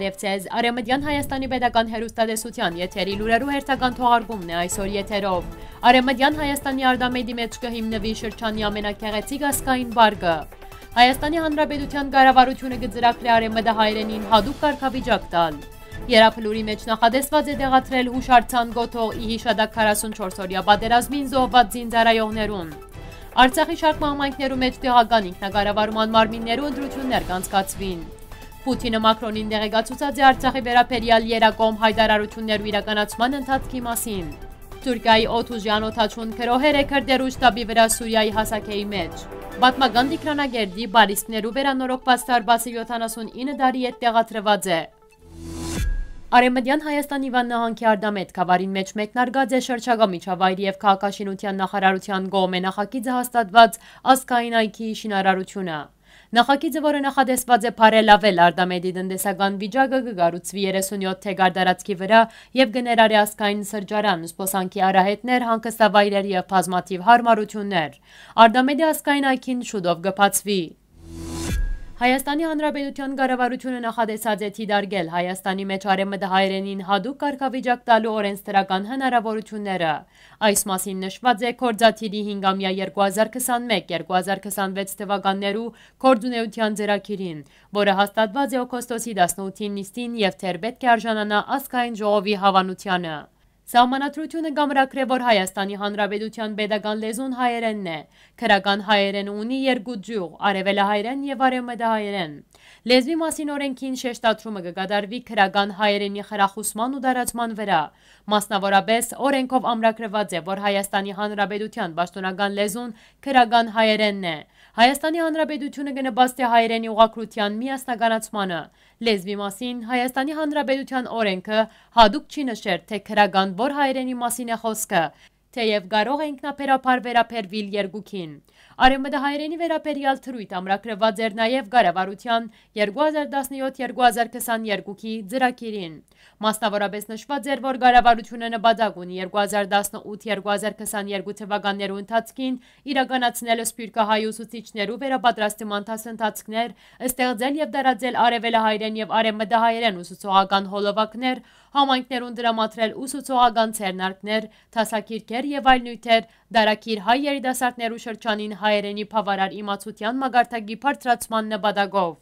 Բարև ձեզ։ Արեմդյան Հայաստանի Պետական Հերոստատեսության եթերի լուրերու հերթական թողարկումն է այսօր եթերով։ Արեմդյան Հայաստանի Արդամեդի մեջ կհիմնվի շրջանի ամենակեղեցիկ ասկային բարգը։ Հայաստանի Հանրապետության կառավարությունը գծրակրի Արեմդը հայրենին հadoop կարգավիճակ տալ։ Երափլուրի մեջ նախադեсված է դեղատրել հուշարձան գոթող ի հիշադակ 44 օրյա պատերազմին զոհված զինծառայողներուն։ Արցախի շարք մահմայնքներու մեջ տեղական ինքնակառավարման մարմիններու ընտրություններ կանցկացվին։ Պուտինը Մակրոնին դեղեկացուցած է Արցախի վերապերյալ երակոմ հայտարարություններու իրականացման ընթացքի մասին։ Թուրքիայի օթուժի անօթաչուն քրոհեր է քրդերու շտաբի վրա Սուրիայի հասակեի մեջ։ Պատմական դիկրանագերդի բարիստներու վերանորոգված տարբասը 79 դարի հետ տեղադրված է։ Արեմդյան Հայաստանի Իվան նահանքի արդամետ կավարին մեջ մեկնարգած է շրջագա միջավայրի և կաղակաշինության նախարարության գոմ է նախակիցը հաստատված ասկային այքի շինարարությունը։ Նախագիծը, որը նախադեсված է բարելավել Արդամեդի տնտեսական վիճակը, կգառուցվի 37 թեգար տարածքի վրա եւ կներարի ասկային սրճարան, սպոսանքի արահետներ, հանգստավայրեր եւ բազմաթիվ հարմարություններ։ Արդամեդի ասկային այգին շուտով կբացվի։ Հայաստանի Հանրապետության կառավարությունը նախադեсած է թիդարգել Հայաստանի մեջ արեմը հայերենին հadoop կարգավիճակ տալու օրենսդրական հնարավորությունները։ Այս մասին նշված է Կորձաթիրի 5-ամյա 2021-2026 թվականներու կորձունեության ձեռագիրին, որը հաստատված է օգոստոսի 18-ին նիստին եւ թեր պետք է արժանանա ասկային ժողովի հավանությանը։ Սահմանադրությունը գամրակրե, որ Հայաստանի Հանրապետության պետական լեզուն հայերենն է։ Քրական հայերենը ունի երկու ջյուղ՝ արևելահայերեն եւ արևմտահայերեն։ Լեզվի մասին օրենքին շեշտադրումը կկատարվի քրական հայերենի խրախուսման ու դարացման վրա։ Մասնավորապես օրենքով ամրագրված է, որ Հայաստանի Հանրապետության պաշտոնական լեզուն քրական հայերենն է։ Հայաստանի Հանրապետությունը կնպաստի հայերենի ուղղակրության միասնականացմանը։ Լեզվի մասին Հայաստանի Հանրապետության օրենքը հadoop չի նշեր, թե քրական որ հայերենի մասին է խոսքը, թեև կարող է ինքնապերապար վերապերվիլ երկուքին։ Արեմդահայերենի վերապերյալ թրույթ ամրագրված էր նաև գարավարության 2017-2022-ի ձրակիրին։ Մասնավորապես նշված էր, որ գարավարությունը նպատակ ունի 2018-2022 թվականներու ընթացքին իրականացնել սպիրկահայ ուսուցիչներու վերապատրաստման դասընթացքներ, ստեղծել եւ դարաձել արևելահայերեն եւ արևմտահայերեն ուսուցողական հոլովակներ, համայնքներուն դրամատրել ուսուցողական ցերնարկներ, թասակիրքեր եւ այլ նյութեր, դարակիր հայ երիտասարդներու շրջանին հայերենի բավարար իմացության մագարտակի բարձրացման նպատակով։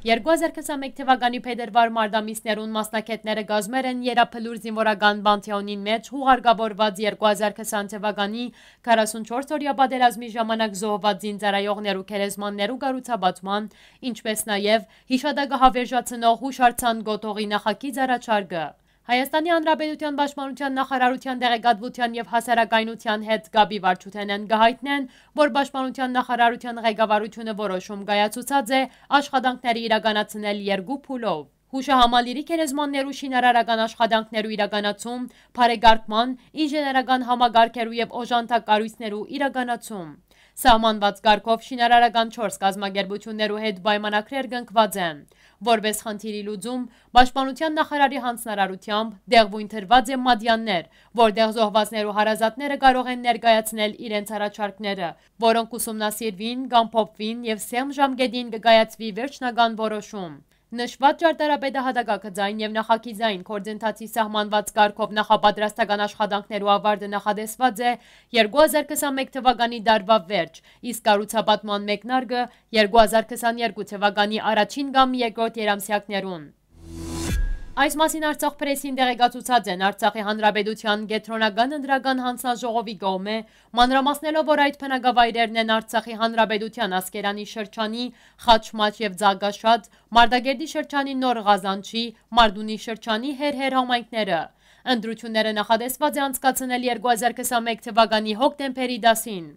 2021 թվականի փետրվար մարտամիսներուն մասնակետները գազմեր են Երափլուր զինվորական բանթեոնին մեջ հուղարկավորված 2020 թվականի 44 օրյա պատերազմի ժամանակ զոհված զինծառայողներու քերեզմաններու կառուցաբացման, ինչպես նաև հիշադակը հավերժացնող հուշարձան գոտողի նախագիծ առաջարկը։ Հայաստանի Հանրապետության Պաշտպանության նախարարության տեղեկատվության եւ հասարակայնության հետ Գաբի Վարչութենեն գահիտնեն, որ Պաշտպանության նախարարության ղեկավարությունը որոշում կայացուցած է աշխատանքների իրականացնել երկու փուլով։ Հուշահամալիրի քերեզմաններու շինարարական աշխատանքներու իրականացում, բարեգարկման, ինժեներական համագարկերու եւ օժանդակարույցներու իրականացում։ Սահմանված կարգով շինարարական 4 կազմակերպություններու հետ պայմանագրեր կնքված են։ Որպես խնդիրի լուծում, Պաշտպանության նախարարի հանձնարարությամբ դեղվույն թրված է մադյաններ, որտեղ զոհվածներու հարազատները կարող են ներկայացնել իրենց առաջարկները, որոնք ուսումնասիրվին, կամ փոփվին եւ սեմ ժամկետին կկայացվի վերջնական որոշում։ Նշված ճարտարապետը հատակակցային եւ նախագիծային կորձընթացի սահմանված կարգով նախապատրաստական աշխատանքներու ավարտը նախադեсված է 2021 թվականի դարվա վերջ, իսկ կառուցապատման մեկնարկը 2022 թվականի առաջին կամ երկրորդ երամսյակներուն։ Այս մասին Արցախ պրեսին դեղեկացուցած են Արցախի Հանրապետության գետրոնական ընդրական հանձնաժողովի գոմ է, մանրամասնելով, որ այդ փնագավայրերն են Արցախի Հանրապետության ասկերանի շրջանի խաչմաչ և ձագաշատ, մարդագերդի շրջանի նոր ғազանչի, մարդունի շրջանի հեր-հեր համայնքները։ Ընդրությունները նախադեսված է անցկացնել 2021 թվականի հոկտեմպերի դասին։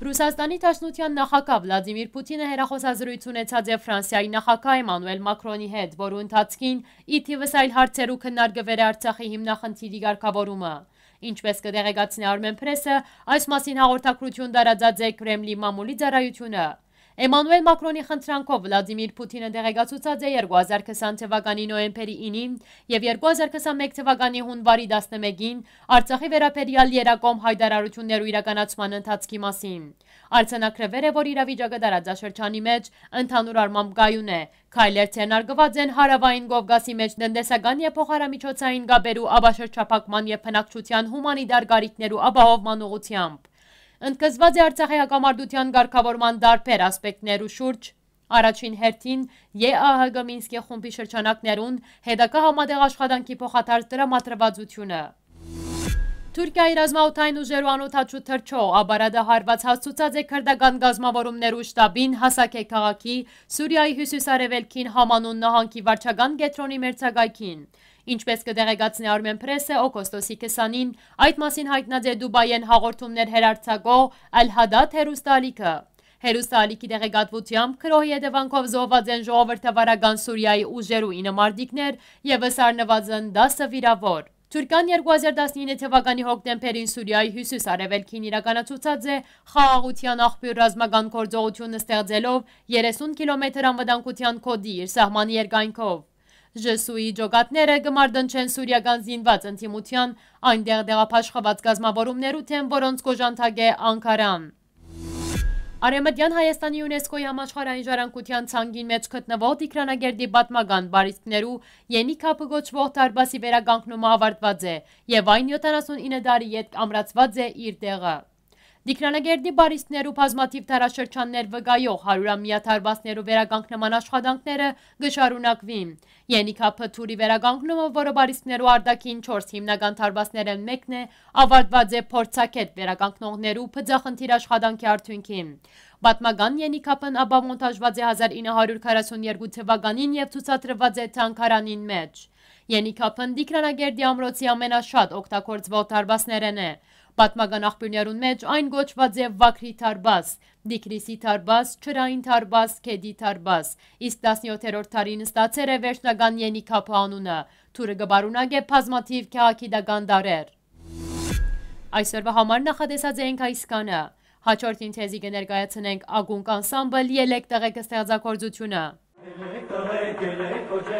Ռուսաստանի Դաշնության նախագահ Վլադիմիր Պուտինը հերախոսազրույց ունեցած է Ֆրանսիայի նախագահ Էմանուել Մակրոնի հետ, որու ընթացքին ի թիվս այլ հարցերու քննարկվեր Արցախի հիմնախնդիրի ղեկավարումը։ Ինչպես կդեղեկացնի Armen Press-ը, այս մասին հաղորդակցություն տարածած է Կրեմլի մամուլի ծառայությունը։ Էմանուել Մակրոնի խնդրանքով Վլադիմիր Պուտինը դեղեկացուցած է 2020 թվականի նոյեմբերի 9-ին եւ 2021 թվականի հունվարի 11-ին Արցախի վերապերյալ Երակոմ հայտարարություններու իրականացման ընթացքի մասին։ Արցանակրվեր է, որ իրավիճակը տարածաշրջանի մեջ ընդհանուր առմամբ գայուն է։ Քայլեր ցենարգված են հարավային Կովկասի մեջ տնտեսական եւ փոխարամիջոցային գաբերու աբաշրջափակման եւ փնակչության հումանիտար գարիքներու ապահովման ուղղությամբ։ Ընդգծված է Արցախի հակամարտության ղեկավարման դարբեր ասպեկտներու շուրջ Առաջին հերթին ԵԱՀԳ Մինսկի խումբի շրջանակներուն հետակա համատեղ աշխատանքի փոխադարձ դրամատրվածությունը։ Թուրքիայի ռազմաօթային ուժերու անօթաչու թրջող աբարադը հարված հասցուցած է քրդական գազմավորումներու շտաբին հասակե քաղաքի Սուրիայի հյուսիսարևելքին համանուն նահանգի վարչական գետրոնի մերցակայքին։ Ինչպես կդեղեկացնի Armen Press-ը օգոստոսի 20-ին, այդ մասին հայտնած է Դուբայեն հաղորդումներ հերարցակող Al-Hadat հերուստալիքը։ Հերուստալիքի դեղեկատվությամբ քրոհի հետևանքով զոհված են ժողովրդավարական Սուրիայի ուժերու 9 մարդիկներ եւս առնվազն 10 վիրավոր։ Թուրքան 2019 թվականի հոկտեմբերին Սուրիայի հյուսիս արևելքին իրականացուցած է խաղաղության աղբյուր ռազմական գործողություն ստեղծելով 30 կիլոմետր անվտանգության կոդի իր սահմանի երկայնքով։ ԺՍՈՒ-ի ջոկատները կմարդնչեն սուրիական զինված ընդիմության այնտեղ դեղապաշխված կազմավորումներու թեմ, որոնց կոժանթակ է Անկարան։ Արեմտյան Հայաստանի ՅՈՒՆԵՍԿՕ-ի համաշխարհային ժառանգության ցանգին մեջ գտնվող Տիգրանագերդի պատմական բարիքներու Ենիքափը գոչվող դարբասի վերականգնումը ավարտված է եւ այն 79 տարի ետ ամրացված է իր տեղը։ Դիքրանագերդի բարիստներու բազմաթիվ դարաշրջաններ վգայող հարյուրամյա թարբասներու վերականգնման աշխատանքները գշարունակվին։ Ենիքափը թուրի վերականգնումը, որը բարիստներու արդակին 4 հիմնական թարբասներեն մեկն է, ավարտված է փորձակետ վերականգնողներու փձախնդիր աշխատանքի արդյունքին։ Պատմական Ենիքափն ապա մոնտաժված է 1942 թվականին եւ ցուցադրված է Թանկարանին մեջ։ Ենիքափն Դիքրանագերդի ամրոցի ամենաշատ օգտագործվող դարբասներն է։ Պատմական աղբյուրներուն մեջ այն գոչված է վակրի թարբաս, դիքրիսի թարբաս, չրային թարբաս, կեդի թարբաս, իսկ 17-րդ թարին ստացեր է վերջնական ենիքապը անունը, թուրը գբարունակ է պազմաթիվ կեղակիդական դարեր։ Այսօրվա համար նախադեսած էինք այս կանը, հաչորդին թեզի կներկայացնենք ագունք անսամբլ ելեք տեղեքը ստեղծակործությունը։ Ելեք տղեկ, ելեք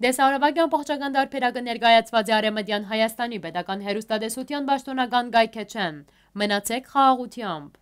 Դեսարավագյան պողջական դարբերակը ներգայացված է արեմդյան Հայաստանի պետական հերուստադեսության բաշտոնական գայք է չեն։ Մնացեք խաղաղությամբ։